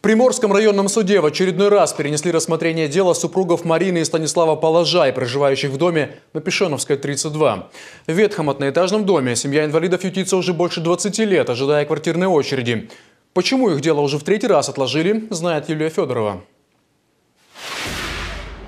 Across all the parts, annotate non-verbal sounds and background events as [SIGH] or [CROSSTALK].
Приморском районном суде в очередной раз перенесли рассмотрение дела супругов Марины и Станислава Положай, проживающих в доме на Пешеновской, 32. В ветхом одноэтажном доме семья инвалидов ютится уже больше 20 лет, ожидая квартирной очереди. Почему их дело уже в третий раз отложили, знает Юлия Федорова.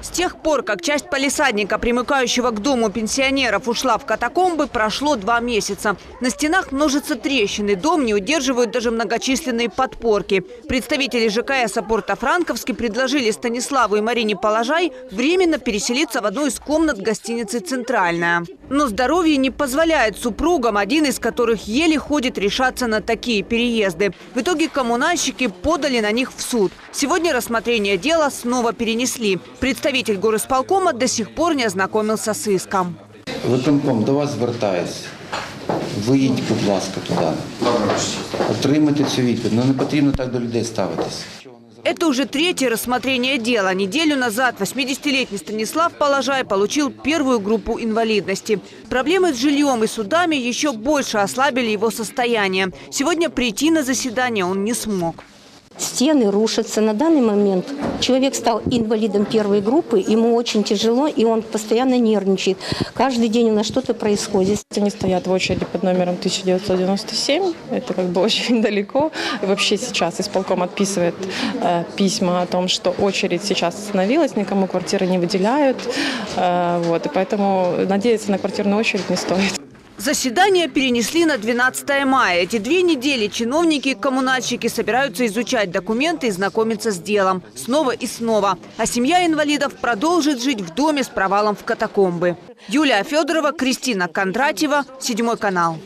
С тех пор, как часть полисадника, примыкающего к дому пенсионеров, ушла в катакомбы, прошло два месяца. На стенах множатся трещины, дом не удерживают даже многочисленные подпорки. Представители ЖКС «Апорта Франковский» предложили Станиславу и Марине Положай временно переселиться в одну из комнат гостиницы «Центральная». Но здоровье не позволяет супругам, один из которых еле ходит решаться на такие переезды. В итоге коммунальщики подали на них в суд. Сегодня рассмотрение дела снова перенесли. Представители Представитель горисполкома до сих пор не ознакомился с иском. Виконком до вас звертаюся. Виїдь, будь ласка, туди. Отримайте цю відповідь. Ну не потрібно так до людей ставитись. Это уже третье рассмотрение дела. Неделю назад 80-летний Станислав Положай получил первую группу инвалидности. Проблемы с жильем и судами еще больше ослабили его состояние. Сегодня прийти на заседание он не смог. Стены рушатся. На данный момент человек стал инвалидом первой группы, ему очень тяжело, и он постоянно нервничает. Каждый день у нас что-то происходит. Они стоят в очереди под номером 1997, это как бы [LAUGHS] очень далеко. И вообще сейчас исполком отписывает э, письма о том, что очередь сейчас остановилась, никому квартиры не выделяют. Э, вот, и поэтому надеяться на квартирную очередь не стоит. Заседание перенесли на 12 мая. Эти две недели чиновники и коммунальщики собираются изучать документы и знакомиться с делом. Снова и снова. А семья инвалидов продолжит жить в доме с провалом в катакомбы. Юлия Федорова, Кристина Кондратьева, Седьмой канал.